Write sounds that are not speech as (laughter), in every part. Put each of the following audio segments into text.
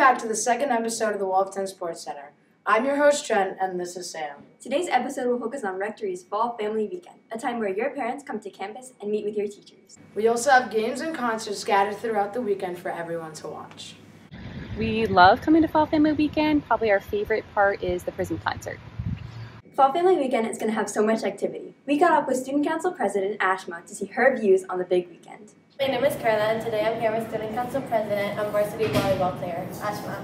back to the second episode of the Wolf Den Sports Center. I'm your host, Trent, and this is Sam. Today's episode will focus on Rectory's Fall Family Weekend, a time where your parents come to campus and meet with your teachers. We also have games and concerts scattered throughout the weekend for everyone to watch. We love coming to Fall Family Weekend. Probably our favorite part is the Prism concert. Fall Family Weekend is going to have so much activity. We got up with Student Council President Ashmah to see her views on the big weekend. My name is Karla, and today I'm here with Student Council President and varsity volleyball player, Ashmah.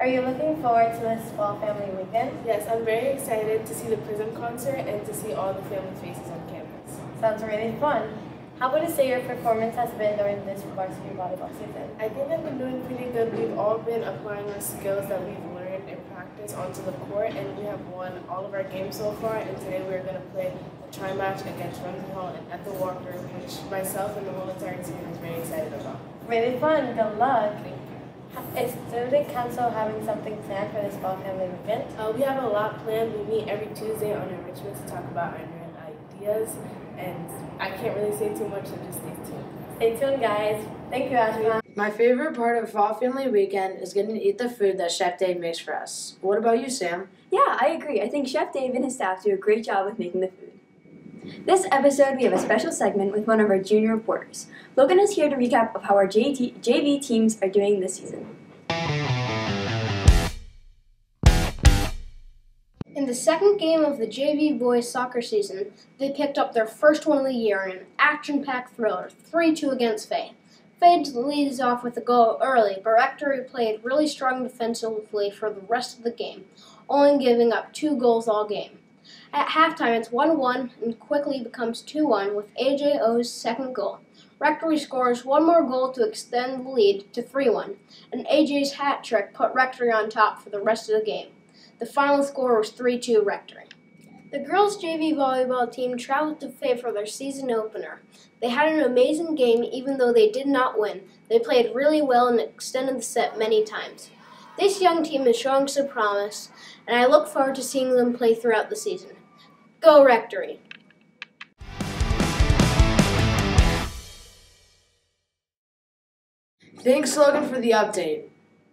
Are you looking forward to this fall family weekend? Yes, I'm very excited to see the Prism concert and to see all the family faces on campus. Sounds really fun. How would you say your performance has been during this varsity volleyball season? I think I've been doing pretty good. We've all been applying our skills that we've learned in practice onto the court, and we have won all of our games so far. And today we're going to play a tri match against Rumsey Hall and Ethel Walker, which myself and the whole entire team is very excited about. Really fun. Good luck. Is Student Council having something planned for this fall family weekend? Uh, we have a lot planned. We meet every Tuesday on enrichment to talk about our new ideas, and I can't really say too much, so just stay tuned. Stay tuned, guys. Thank you, Ashmah. My favorite part of Fall Family Weekend is getting to eat the food that Chef Dave makes for us. What about you, Sam? Yeah, I agree. I think Chef Dave and his staff do a great job with making the food. This episode, we have a special segment with one of our junior reporters. Logan is here to recap of how our JT, JV teams are doing this season. In the second game of the JV boys soccer season, they picked up their first one of the year in an action-packed thriller, 3-2 against Fay. Fay leads off with a goal early, but Rectory played really strong defensively for the rest of the game, only giving up two goals all game. At halftime, it's 1-1 and quickly becomes 2-1 with AJO's second goal. Rectory scores one more goal to extend the lead to 3-1, and AJ's hat trick put Rectory on top for the rest of the game. The final score was 3-2 Rectory. The girls' JV volleyball team traveled to Fay for their season opener. They had an amazing game even though they did not win. They played really well and extended the set many times. This young team is showing some promise, and I look forward to seeing them play throughout the season. Go Rectory! Thanks, Logan, for the update.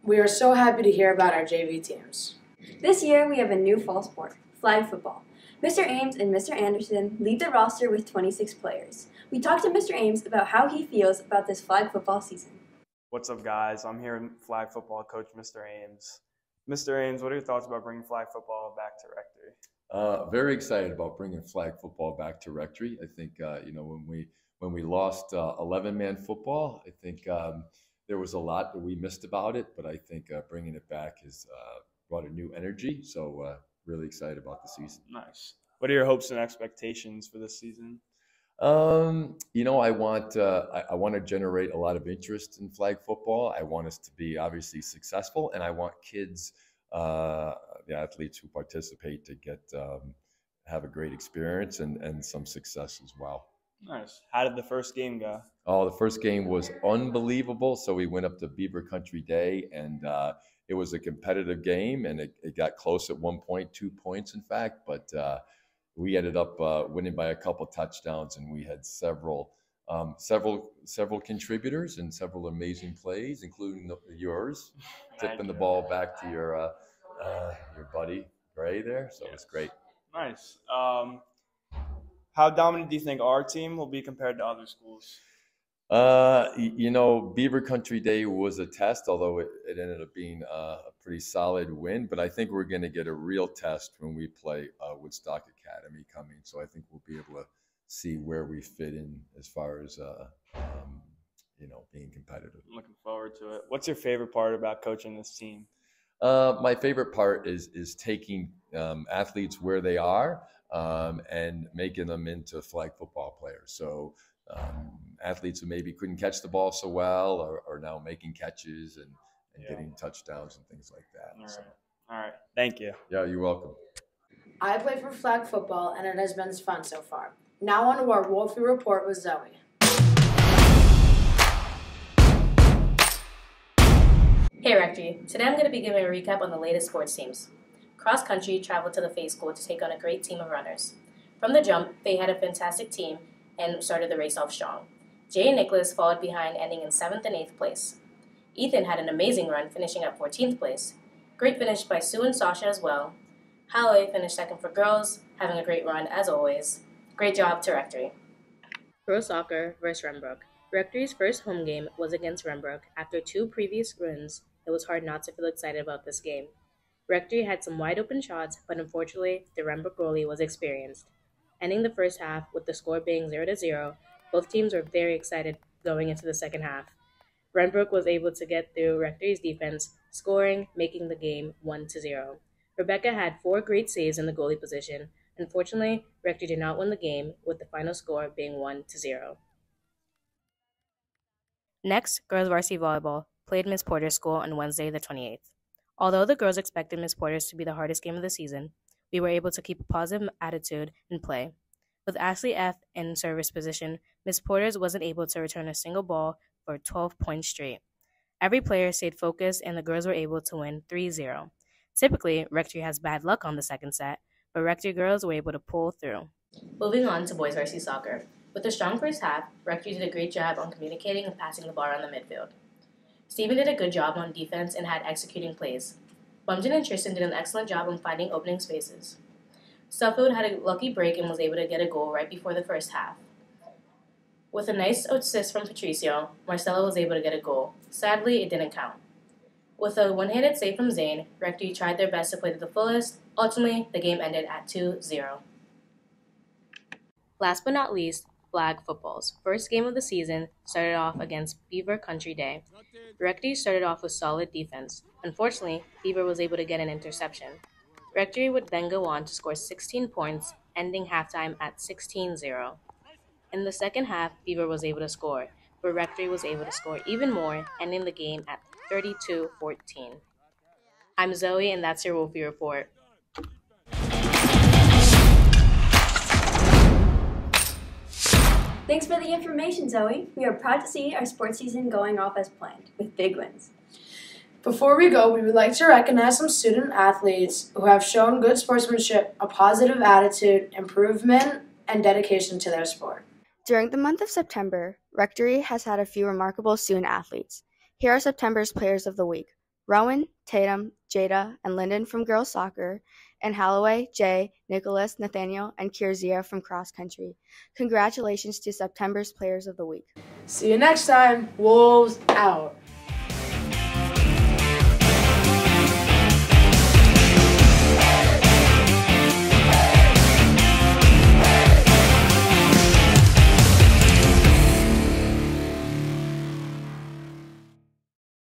We are so happy to hear about our JV teams. This year, we have a new fall sport, flag football. Mr. Ames and Mr. Anderson lead the roster with 26 players. We talked to Mr. Ames about how he feels about this flag football season. What's up, guys? I'm here with flag football coach Mr. Ames. Mr. Ames, what are your thoughts about bringing flag football back to Rectory? Uh, very excited about bringing flag football back to Rectory. I think uh, you know when we when we lost 11 uh, man football, I think um, there was a lot that we missed about it, but I think uh, bringing it back has uh, brought a new energy. So uh, really excited about the season. Nice. What are your hopes and expectations for this season? Um, you know, I want uh, I, I, want to generate a lot of interest in flag football. I want us to be obviously successful, and I want kids, uh, the athletes who participate, to get um, have a great experience and and some success as well. Nice. How did the first game go? Oh, the first game was unbelievable. So we went up to Beaver Country Day, and uh, it was a competitive game, and it, it, got close at one point, two points, in fact. But uh, we ended up uh, winning by a couple touchdowns, and we had several, um, several, several contributors and several amazing plays, including the, yours, (laughs) tipping the ball back to your uh, uh, your buddy Gray there. So yes. it was great. Nice. Um, how dominant do you think our team will be compared to other schools? Uh, you know, Beaver Country Day was a test, although it, it ended up being a pretty solid win. But I think we're going to get a real test when we play uh, Woodstock Academy coming. So I think we'll be able to see where we fit in as far as, uh, um, you know, being competitive. I'm looking forward to it. What's your favorite part about coaching this team? Uh, my favorite part is is taking um, athletes where they are um, and making them into flag football players. So um, athletes who maybe couldn't catch the ball so well are, are now making catches and, and yeah. getting touchdowns and things like that. All right. So. All right. Thank you. Yeah, you're welcome. I play for flag football, and it has been fun so far. Now on to our Wolfie report with Zoe. Hey Rectory, today I'm going to be giving a recap on the latest sports teams. Cross country traveled to the Fay School to take on a great team of runners. From the jump, they had a fantastic team and started the race off strong. Jay and Nicholas followed behind, ending in 7th and 8th place. Ethan had an amazing run, finishing at 14th place. Great finish by Sue and Sasha as well. Holloway finished second for girls, having a great run as always. Great job to Rectory. Girls soccer versus Renbrook. Rectory's first home game was against Renbrook. After two previous runs, it was hard not to feel excited about this game. Rectory had some wide open shots, but unfortunately, the Renbrook goalie was experienced. Ending the first half with the score being 0 to 0, both teams were very excited going into the second half. Renbrook was able to get through Rectory's defense, scoring, making the game 1 to 0. Rebecca had four great saves in the goalie position. Unfortunately, Rectory did not win the game, with the final score being 1 to 0. Next, girls varsity volleyball played Miss Porter's school on Wednesday, the 28th. Although the girls expected Miss Porter's to be the hardest game of the season, we were able to keep a positive attitude and play. With Ashley F. in service position, Miss Porter's wasn't able to return a single ball for 12 points straight. Every player stayed focused and the girls were able to win 3 0. Typically, Rectory has bad luck on the second set, but Rectory girls were able to pull through. Moving on to boys varsity soccer. With a strong first half, Rectory did a great job on communicating and passing the ball around the midfield. Stephen did a good job on defense and had executing plays. Bumden and Tristan did an excellent job on finding opening spaces. Suffield had a lucky break and was able to get a goal right before the first half. With a nice assist from Patricio, Marcella was able to get a goal. Sadly, it didn't count. With a one handed save from Zane, Rectory tried their best to play to the fullest. Ultimately, the game ended at 2 0. Last but not least, flag footballs. First game of the season started off against Beaver Country Day. Rectory started off with solid defense. Unfortunately, Beaver was able to get an interception. Rectory would then go on to score 16 points, ending halftime at 16 0. In the second half, Beaver was able to score, but Rectory was able to score even more, ending the game at 32 14. I'm Zoe, and that's your Wolfie Report. Thanks for the information, Zoe. We are proud to see our sports season going off as planned, with big wins. Before we go, we would like to recognize some student athletes who have shown good sportsmanship, a positive attitude, improvement, and dedication to their sport. During the month of September, Rectory has had a few remarkable student athletes. Here are September's players of the week Rowan, Tatum, Jada, and Linden from girls soccer, and Holloway, Jay, Nicholas, Nathaniel, and Kirzia from cross country. Congratulations to September's players of the week. See you next time. Wolves out.